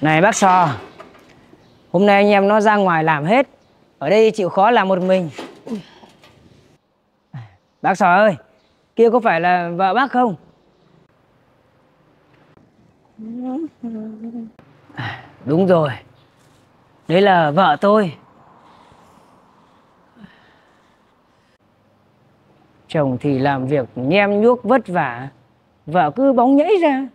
Này, bác Sò. Hôm nay anh em nó ra ngoài làm hết. Ở đây chịu khó làm một mình. Bác Sò ơi, Kia có phải là vợ bác không? Đúng rồi. Đấy là vợ tôi. Chồng thì làm việc nhem nhuốc vất vả. Vợ cứ bóng nhảy ra.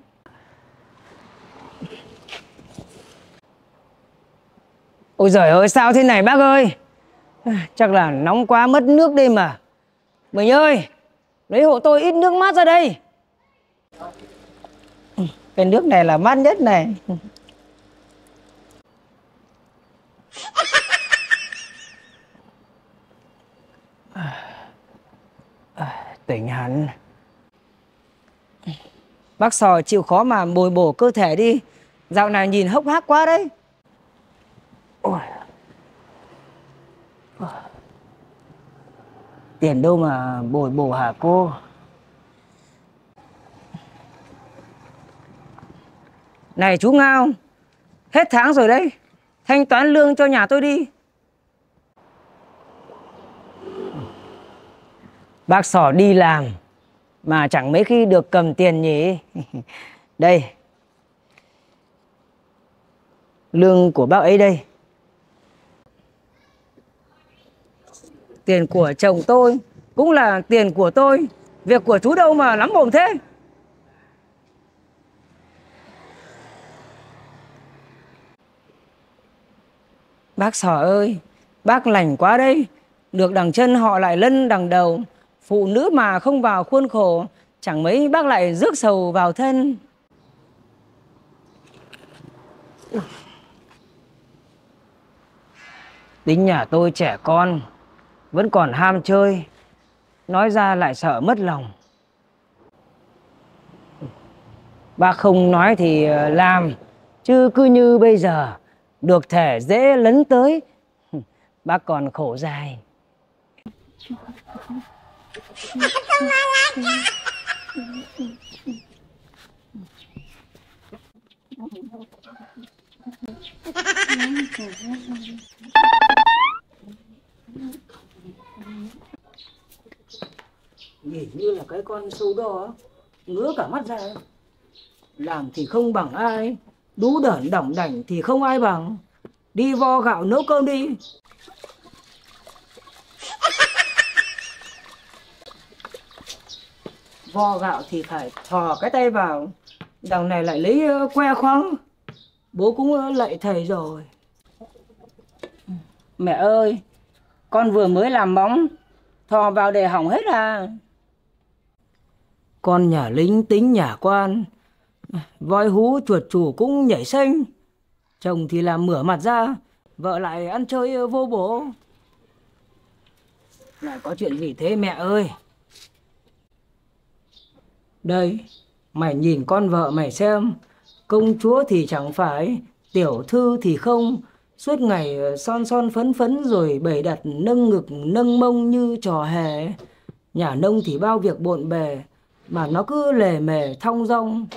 Ôi giời ơi, sao thế này bác ơi? À, chắc là nóng quá mất nước đây mà. Mình ơi, Lấy hộ tôi ít nước mát ra đây. Cái nước này là mát nhất này. Tỉnh hẳn Bác sò chịu khó mà bồi bổ cơ thể đi Dạo này nhìn hốc hác quá đấy Ôi. Tiền đâu mà bồi bổ hả cô? Này chú Ngao, hết tháng rồi đấy, thanh toán lương cho nhà tôi đi. Bác sỏ đi làm mà chẳng mấy khi được cầm tiền nhỉ. Đây. Lương của bác ấy đây. Tiền của chồng tôi cũng là tiền của tôi. Việc của chú đâu mà lắm mồm thế. Bác sỏ ơi, bác lành quá đây. Được đằng chân họ lại lân đằng đầu. Phụ nữ mà không vào khuôn khổ, chẳng mấy bác lại rước sầu vào thân. Tính nhà tôi trẻ con, vẫn còn ham chơi, nói ra lại sợ mất lòng. Bác không nói thì ờ, làm, chứ cứ như bây giờ, được thể dễ lấn tới, bác còn khổ dài. Nhìn như là cái con sâu đó ngứa cả mắt ra. Làm thì không bằng ai, đú đởn đỏng đảnh thì không ai bằng. Đi vo gạo nấu cơm đi. Vo gạo thì phải thò cái tay vào. Đằng này lại lấy ờ, que khoáng bố cũng ờ, lạy thầy rồi. Mẹ ơi con vừa mới làm móng thò vào để hỏng hết à? Con nhà lính tính nhà quan voi hú chuột chủ cũng nhảy xanh chồng thì làm mửa mặt ra vợ lại ăn chơi ờ, vô bổ. Lại có chuyện gì thế mẹ ơi đây, mày nhìn con vợ mày xem, công chúa thì chẳng phải, tiểu thư thì không, suốt ngày ờ, son son phấn phấn rồi bày đặt nâng ngực nâng mông như trò hề. Nhà nông thì bao việc bộn bề, mà nó cứ lề mề thong dong.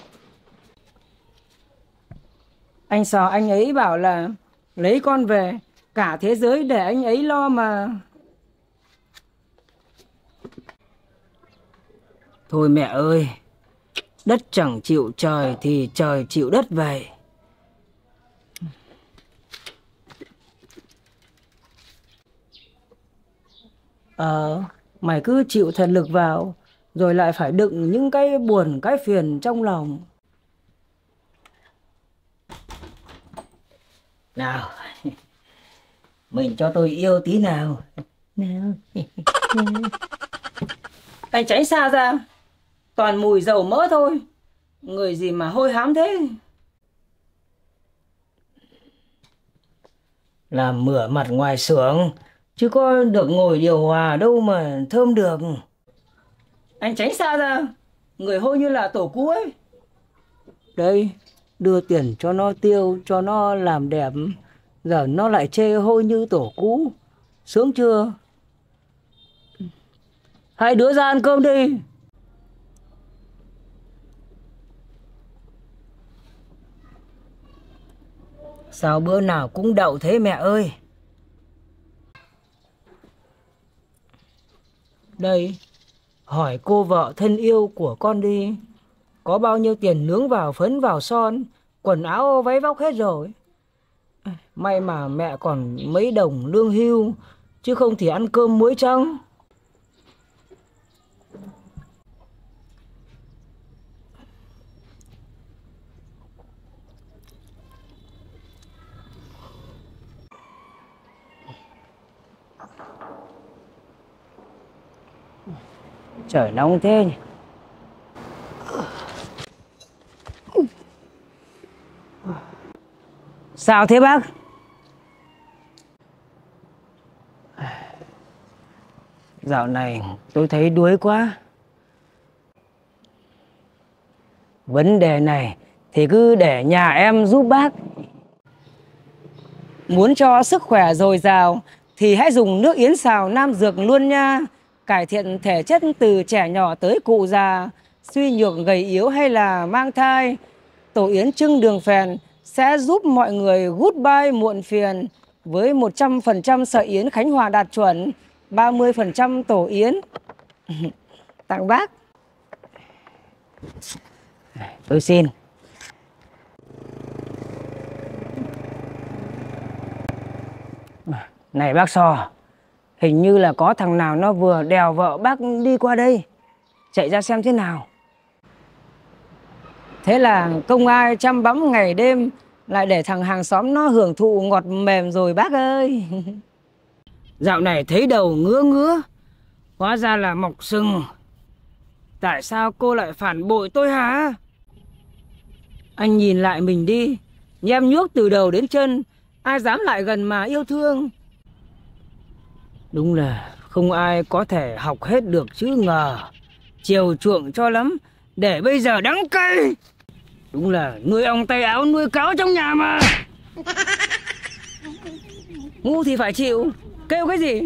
Anh sợ anh ấy bảo là lấy con về, cả thế giới để anh ấy lo mà. Thôi mẹ ơi, đất chẳng chịu trời thì trời chịu đất vậy. Ờ, mày cứ chịu thần lực vào, rồi lại phải đựng những cái buồn, cái phiền trong lòng. Nào, mình cho tôi yêu tí nào. Nào. Anh tránh xa ra toàn mùi dầu mỡ thôi. Người gì mà hôi hám thế? Làm mửa mặt ngoài xưởng chứ có được ngồi điều hòa đâu mà thơm được. Anh tránh xa ra người hôi như là tổ cú ấy. Đây đưa tiền cho nó tiêu cho nó làm đẹp. Giờ nó lại chê hôi như tổ cú sướng chưa? Hai đứa ra ăn cơm đi. Sao bữa nào cũng đậu thế mẹ ơi? Đây, hỏi cô vợ thân yêu của con đi. Có bao nhiêu tiền nướng vào phấn vào son, quần áo váy vóc hết rồi. May mà mẹ còn mấy đồng lương hưu, chứ không thì ăn cơm muối trắng. Trời nóng thế nhỉ. Sao thế bác? Dạo này tôi thấy đuối quá. Vấn đề này thì cứ để nhà em giúp bác. Muốn cho sức khỏe dồi dào thì hãy dùng nước yến xào nam dược luôn nha. Cải thiện thể chất từ trẻ nhỏ tới cụ già, suy nhược gầy yếu hay là mang thai. Tổ yến trưng đường phèn sẽ giúp mọi người goodbye muộn phiền với 100% sợi yến Khánh Hòa đạt chuẩn, 30% tổ yến. Tặng bác. Tôi xin. Này bác So, hình như là có thằng nào nó vừa đèo vợ bác đi qua đây. Chạy ra xem thế nào. Thế là công ai chăm bắm ngày đêm lại để thằng hàng xóm nó hưởng thụ ngọt mềm rồi bác ơi. Dạo này thấy đầu ngứa ngứa, hóa ra là mọc sừng. Tại sao cô lại phản bội tôi hả? Anh nhìn lại mình đi, nhem nhuốc từ đầu đến chân, ai dám lại gần mà yêu thương. Đúng là không ai có thể học hết được chữ ngờ, chiều chuộng cho lắm, để bây giờ đắng cay. Đúng là nuôi ong tay áo nuôi cáo trong nhà mà. Ngu thì phải chịu. Kêu cái gì